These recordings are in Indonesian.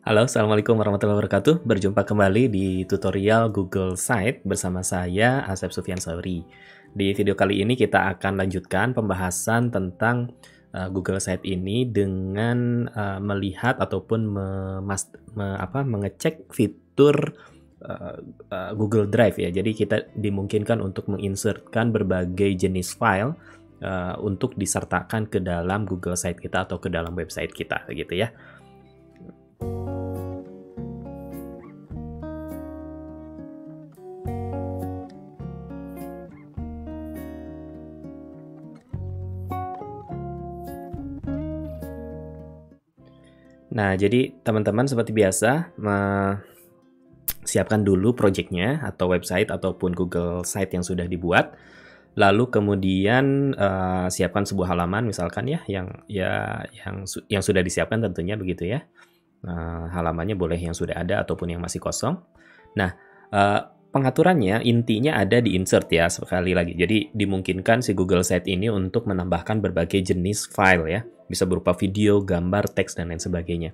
Halo, Assalamualaikum warahmatullahi wabarakatuh. Berjumpa kembali di tutorial Google Site bersama saya, Asep Sufyan Sauri. Di video kali ini kita akan lanjutkan pembahasan tentang uh, Google Site ini dengan uh, melihat ataupun memas me, apa, mengecek fitur uh, uh, Google Drive ya. Jadi kita dimungkinkan untuk menginsertkan berbagai jenis file uh, untuk disertakan ke dalam Google Site kita atau ke dalam website kita gitu ya. Nah, jadi teman-teman seperti biasa, siapkan dulu projectnya atau website ataupun Google Site yang sudah dibuat. Lalu kemudian uh, siapkan sebuah halaman misalkan ya yang ya yang yang sudah disiapkan tentunya begitu ya. Uh, halamannya boleh yang sudah ada ataupun yang masih kosong. Nah, uh, pengaturannya intinya ada di insert ya sekali lagi. Jadi dimungkinkan si Google Site ini untuk menambahkan berbagai jenis file ya bisa berupa video, gambar, teks dan lain sebagainya.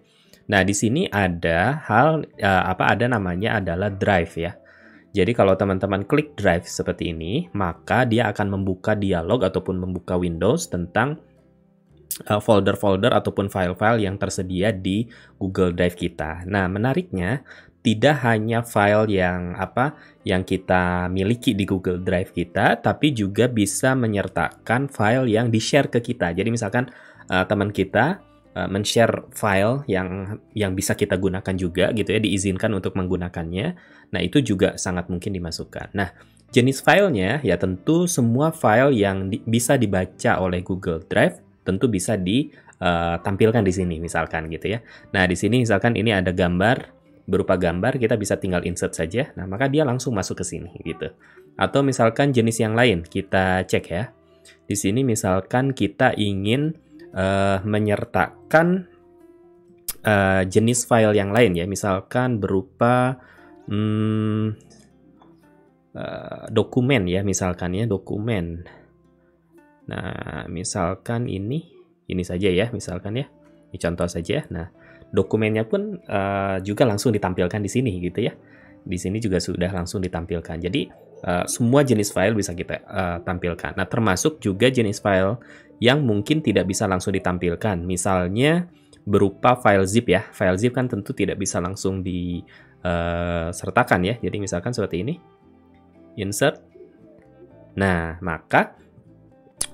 Nah, di sini ada hal uh, apa ada namanya adalah drive ya. Jadi kalau teman-teman klik drive seperti ini, maka dia akan membuka dialog ataupun membuka Windows tentang eh, folder-folder ataupun file-file yang tersedia di Google Drive kita. Nah, menariknya tidak hanya file yang apa yang kita miliki di Google Drive kita, tapi juga bisa menyertakan file yang di-share ke kita. Jadi misalkan uh, teman kita uh, men-share file yang yang bisa kita gunakan juga gitu ya diizinkan untuk menggunakannya. Nah, itu juga sangat mungkin dimasukkan. Nah, jenis filenya ya tentu semua file yang di, bisa dibaca oleh Google Drive tentu bisa ditampilkan uh, di sini misalkan gitu ya. Nah, di sini misalkan ini ada gambar berupa gambar kita bisa tinggal insert saja. Nah, maka dia langsung masuk ke sini gitu. Atau misalkan jenis yang lain kita cek ya. Di sini misalkan kita ingin uh, menyertakan uh, jenis file yang lain ya, misalkan berupa hmm, uh, dokumen ya, misalkan ya dokumen. Nah, misalkan ini, ini saja ya, misalkan ya, ini contoh saja. Nah, dokumennya pun uh, juga langsung ditampilkan di sini gitu ya. Di sini juga sudah langsung ditampilkan. Jadi uh, semua jenis file bisa kita uh, tampilkan. Nah, termasuk juga jenis file yang mungkin tidak bisa langsung ditampilkan. Misalnya berupa file zip ya. File zip kan tentu tidak bisa langsung disertakan ya. Jadi misalkan seperti ini. Insert. Nah, maka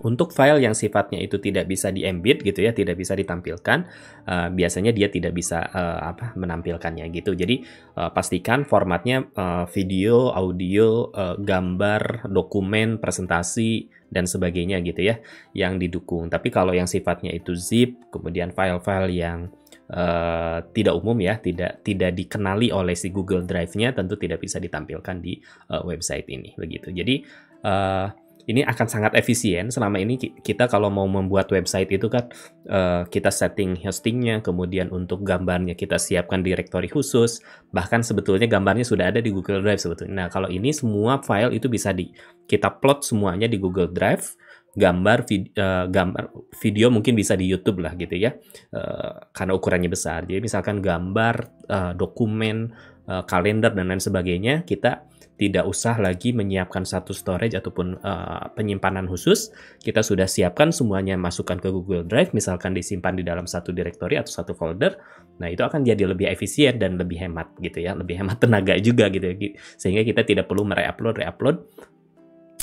untuk file yang sifatnya itu tidak bisa di embed gitu ya, tidak bisa ditampilkan, uh, biasanya dia tidak bisa uh, apa menampilkannya gitu. Jadi uh, pastikan formatnya uh, video, audio, uh, gambar, dokumen, presentasi dan sebagainya gitu ya yang didukung. Tapi kalau yang sifatnya itu zip, kemudian file-file yang uh, tidak umum ya, tidak tidak dikenali oleh si Google Drive-nya tentu tidak bisa ditampilkan di uh, website ini begitu. Jadi uh, ini akan sangat efisien. Selama ini kita kalau mau membuat website itu kan uh, kita setting hostingnya, kemudian untuk gambarnya kita siapkan direktori khusus, bahkan sebetulnya gambarnya sudah ada di Google Drive sebetulnya. Nah kalau ini semua file itu bisa di kita plot semuanya di Google Drive, gambar vid, uh, gambar video mungkin bisa di YouTube lah gitu ya, uh, karena ukurannya besar. Jadi misalkan gambar, dokumen, uh, kalender dan lain sebagainya kita tidak usah lagi menyiapkan satu storage ataupun uh, penyimpanan khusus. Kita sudah siapkan semuanya masukkan ke Google Drive, misalkan disimpan di dalam satu directory atau satu folder. Nah, itu akan jadi lebih efisien dan lebih hemat gitu ya, lebih hemat tenaga juga gitu ya. Sehingga kita tidak perlu mereupload, reupload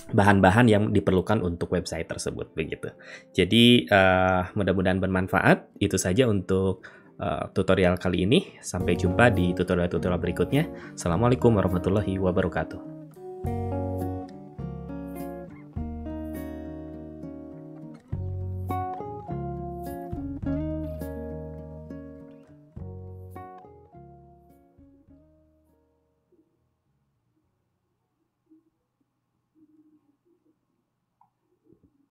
bahan-bahan yang diperlukan untuk website tersebut begitu. Jadi uh, mudah-mudahan bermanfaat. Itu saja untuk uh, tutorial kali ini. Sampai jumpa di tutorial-tutorial berikutnya. Assalamualaikum warahmatullahi wabarakatuh.